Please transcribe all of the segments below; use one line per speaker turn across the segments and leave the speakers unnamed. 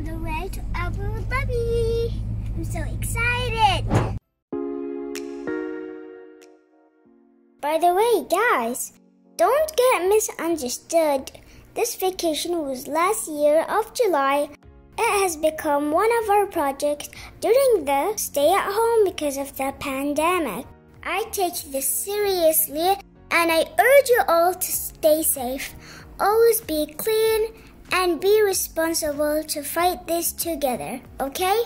on the way to Abu Dhabi. I'm so excited. By the way, guys, don't get misunderstood. This vacation was last year of July. It has become one of our projects during the stay at home because of the pandemic. I take this seriously and I urge you all to stay safe. Always be clean and be responsible to fight this together, okay?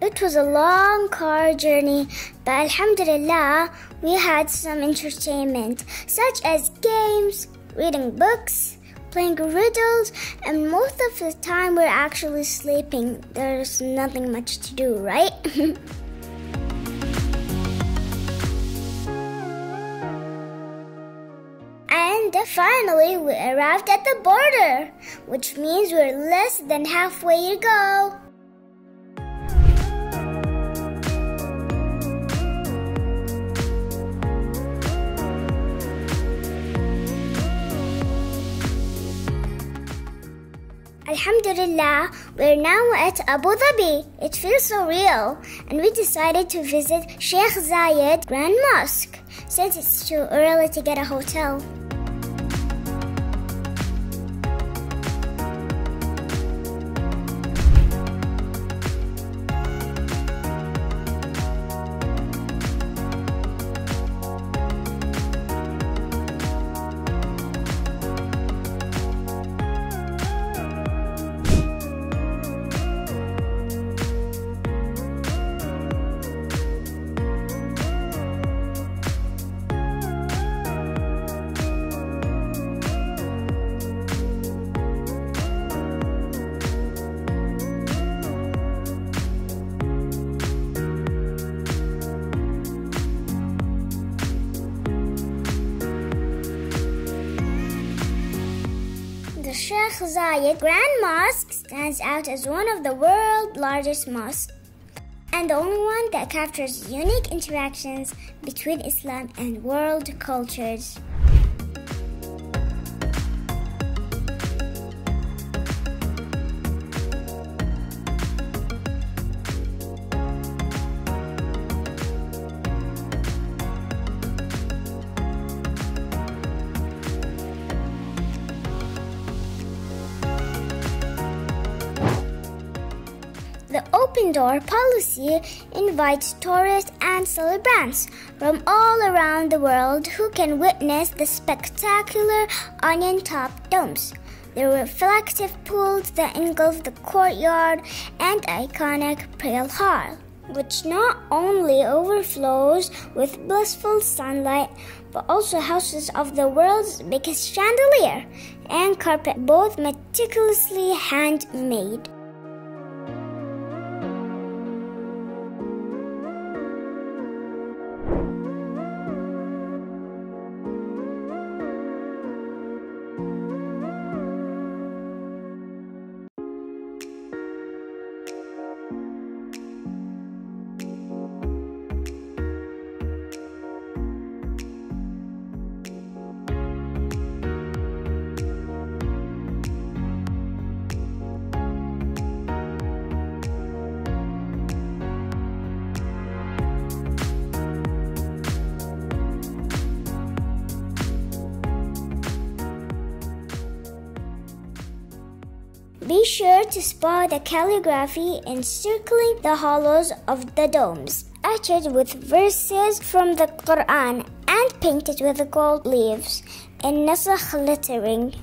It was a long car journey, but Alhamdulillah, we had some entertainment, such as games, reading books, playing riddles, and most of the time we're actually sleeping. There's nothing much to do, right? finally, we arrived at the border, which means we're less than halfway to go. Alhamdulillah, we're now at Abu Dhabi. It feels so real. And we decided to visit Sheikh Zayed Grand Mosque since it's too early to get a hotel. Sheikh Grand Mosque stands out as one of the world's largest mosques and the only one that captures unique interactions between Islam and world cultures. Open door policy invites tourists and celebrants from all around the world who can witness the spectacular onion top domes, the reflective pools that engulf the courtyard, and iconic Prayer Hall, which not only overflows with blissful sunlight but also houses of the world's biggest chandelier and carpet, both meticulously handmade. Be sure to spot the calligraphy encircling the hollows of the domes, etched with verses from the Quran and painted with gold leaves in nasakh lettering.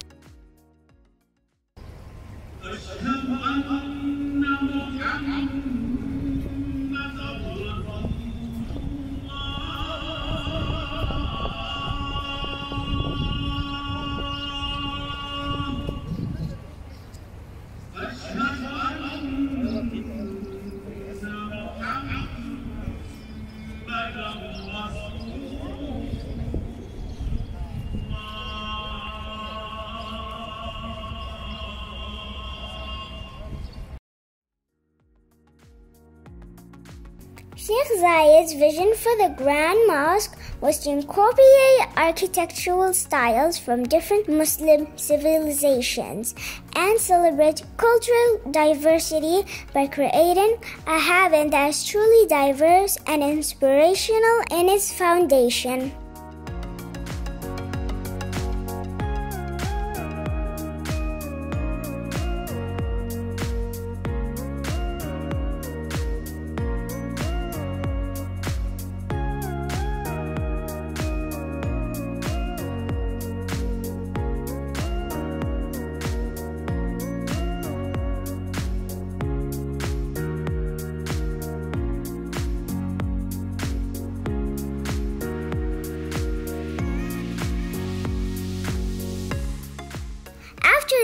Sheikh Zayed's vision for the Grand Mosque was to incorporate architectural styles from different Muslim civilizations and celebrate cultural diversity by creating a haven that is truly diverse and inspirational in its foundation.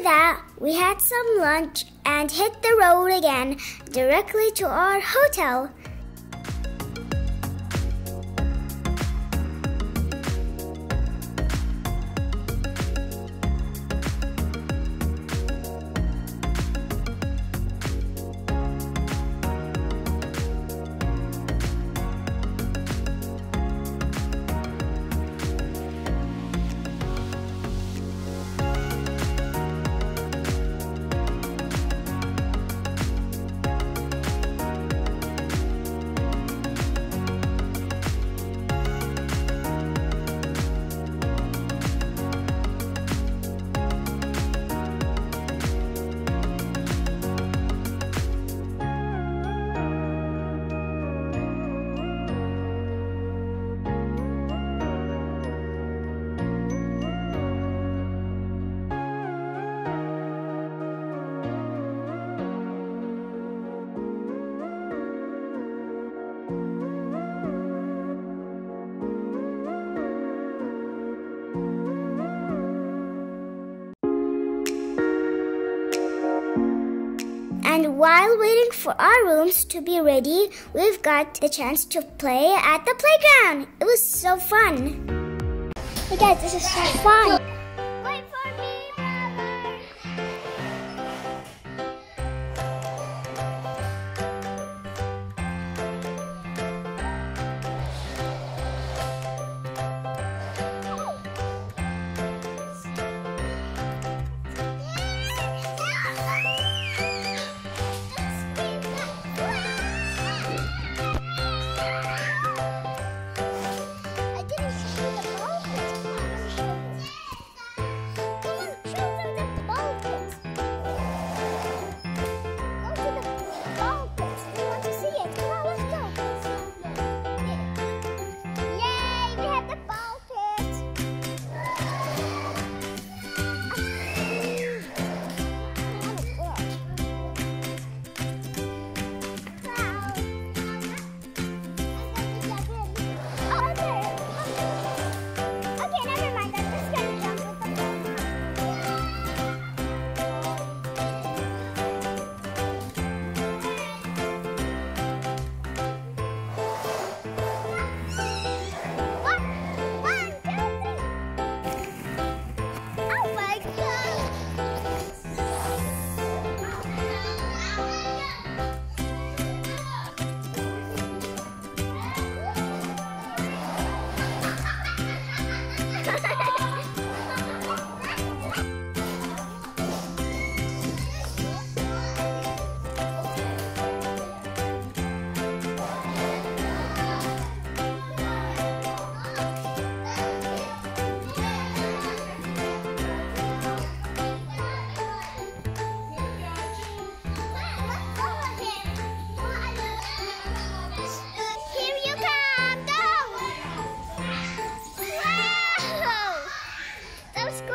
That, we had some lunch and hit the road again directly to our hotel. While waiting for our rooms to be ready, we've got the chance to play at the playground. It was so fun. Hey guys, this is so fun.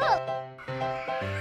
う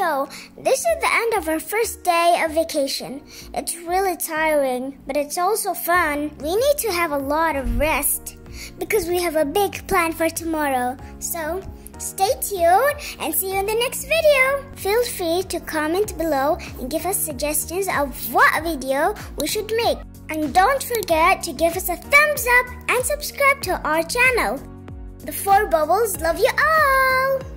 So, this is the end of our first day of vacation. It's really tiring, but it's also fun. We need to have a lot of rest because we have a big plan for tomorrow. So, stay tuned and see you in the next video. Feel free to comment below and give us suggestions of what video we should make. And don't forget to give us a thumbs up and subscribe to our channel. The Four Bubbles love you all!